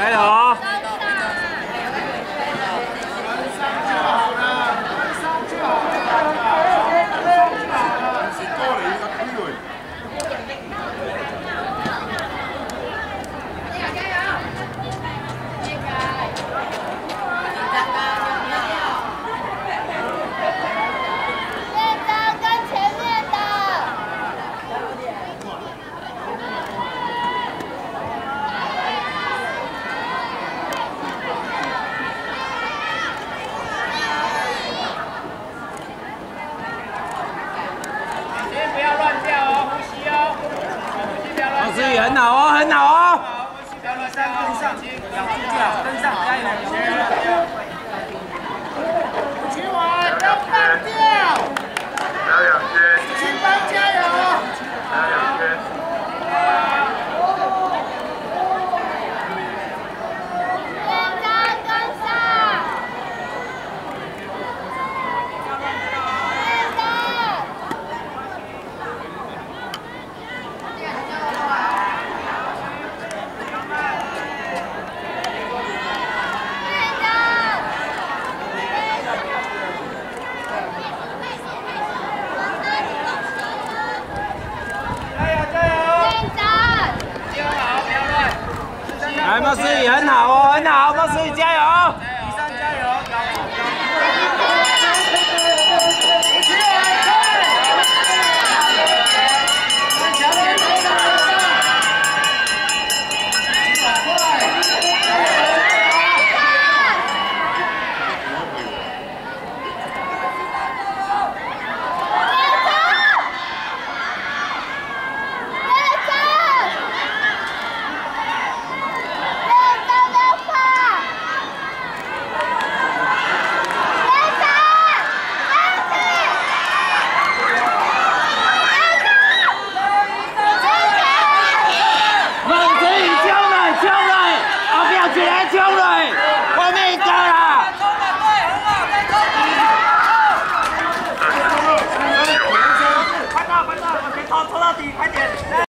加油！很好哦，很好哦。跟上，跟上，咬住脚，跟上，加油！来，莫思雨很好哦，很好，莫思雨加油！